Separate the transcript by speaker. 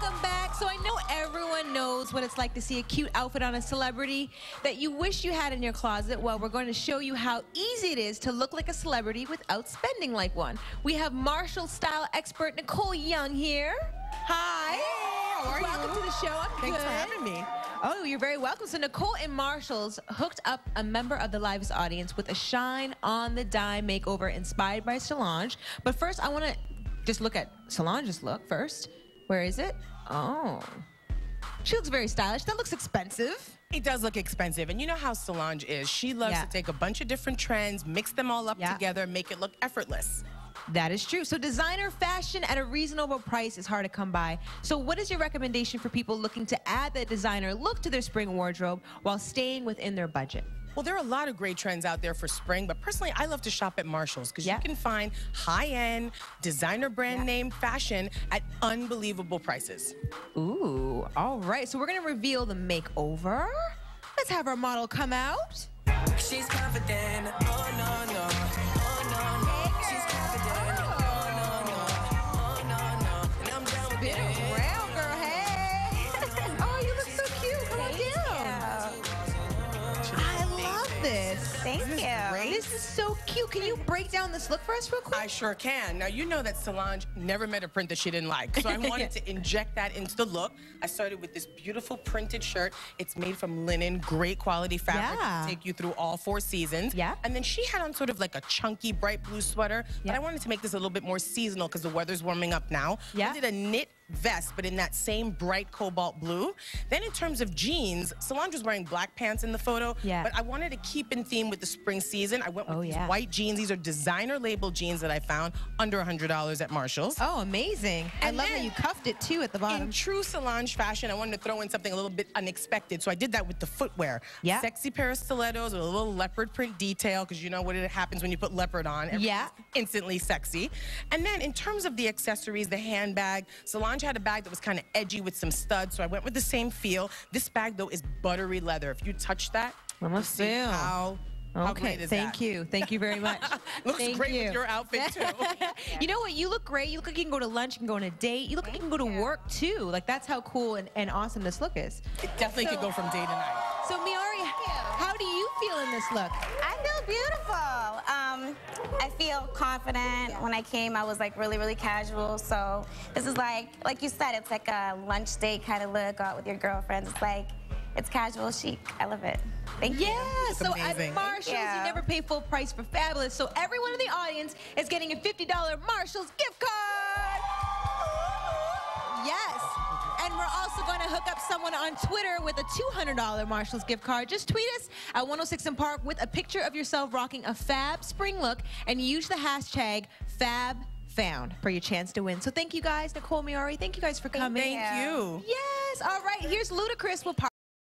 Speaker 1: welcome back. So I know everyone knows what it's like to see a cute outfit on a celebrity that you wish you had in your closet. Well, we're going to show you how easy it is to look like a celebrity without spending like one. We have Marshall style expert Nicole Young here. Hi.
Speaker 2: Hey, how are
Speaker 1: welcome
Speaker 2: you?
Speaker 1: to the show. I'm
Speaker 2: Thanks
Speaker 1: good.
Speaker 2: for having me.
Speaker 1: Oh, you're very welcome. So Nicole and Marshalls hooked up a member of the Live's audience with a shine on the dime makeover inspired by Solange. But first, I want to just look at Solange's look first. Where is it? Oh. She looks very stylish. That looks expensive.
Speaker 2: It does look expensive. And you know how Solange is. She loves
Speaker 1: Yeah.
Speaker 2: to take a bunch of different trends, mix them all up
Speaker 1: Yeah.
Speaker 2: together, make it look effortless.
Speaker 1: That is true. So designer fashion at a reasonable price is hard to come by. So what is your recommendation for people looking to add that designer look to their spring wardrobe while staying within their budget?
Speaker 2: Well, there are a lot of great trends out there for spring, but personally, I love to shop at Marshalls because
Speaker 1: Yeah.
Speaker 2: you can find high-end, designer brand
Speaker 1: Yeah.
Speaker 2: name fashion at unbelievable prices.
Speaker 1: Ooh, all right. So we're gonna reveal the makeover. Let's have our model come out.
Speaker 3: She's confident. Oh no
Speaker 1: this.
Speaker 4: Thank you.
Speaker 1: This is so cute. Can you break down this look for us real quick?
Speaker 2: I sure can. Now, you know that Solange never met a print that she didn't like. So I wanted to inject that into the look. I started with this beautiful printed shirt. It's made from linen, great quality fabric
Speaker 1: Yeah.
Speaker 2: to take you through all four seasons.
Speaker 1: Yeah.
Speaker 2: And then she had on sort of like a chunky bright blue sweater. But I wanted to make this a little bit more seasonal because the weather's warming up now.
Speaker 1: Yeah.
Speaker 2: I did a knit vest, but in that same bright cobalt blue. Then in terms of jeans, Solange was wearing black pants in the photo.
Speaker 1: Yeah.
Speaker 2: But I wanted to keep in theme with the spring season. I went with
Speaker 1: Oh,
Speaker 2: these
Speaker 1: yeah.
Speaker 2: white jeans. These are designer label jeans that I found under $100 at Marshalls.
Speaker 1: Oh, amazing. I love that you cuffed it too at the bottom.
Speaker 2: In true Solange fashion, I wanted to throw in something a little bit unexpected, so I did that with the footwear.
Speaker 1: Yeah.
Speaker 2: Sexy pair of stilettos with a little leopard print detail, because you know what it happens when you put leopard on. Everything's
Speaker 1: Yeah.
Speaker 2: Instantly sexy. And then in terms of the accessories, the handbag, Solange had a bag that was kind of edgy with some studs, so I went with the same feel. This bag, though, is buttery leather. If you touch that,
Speaker 1: Let me
Speaker 2: you'll see
Speaker 1: feel.
Speaker 2: how, how
Speaker 1: Okay,
Speaker 2: great is
Speaker 1: thank
Speaker 2: that?
Speaker 1: you. Thank you very much.
Speaker 2: Looks
Speaker 1: Thank
Speaker 2: great
Speaker 1: you.
Speaker 2: with your outfit, too.
Speaker 1: You know what? You look great. You look like you can go to lunch, you can go on a date. You look like you can go to work too. Like that's how cool and, and awesome this look is.
Speaker 2: It definitely could go from day to night.
Speaker 1: So Miari, how do you feel in this look?
Speaker 4: I feel beautiful. Um, Um, I feel confident. When I came, I was like really, really casual. So this is like, like you said, it's like a lunch date kind of look go out with your girlfriends. It's like, it's casual chic. I love it. Thank you.
Speaker 1: Yeah, so
Speaker 2: amazing.
Speaker 1: at Marshalls, you
Speaker 4: Yeah.
Speaker 1: never pay full price for fabulous. So everyone in the audience is getting a $50 Marshalls gift card. To hook up someone on Twitter with a $200 Marshalls gift card. Just tweet us at 106 & Park with a picture of yourself rocking a fab spring look and use the hashtag FabFound for your chance to win. So thank you guys, Nicole Miari. Thank you guys for coming.
Speaker 2: Thank you.
Speaker 1: Yes. All right. Here's Ludacris with Party.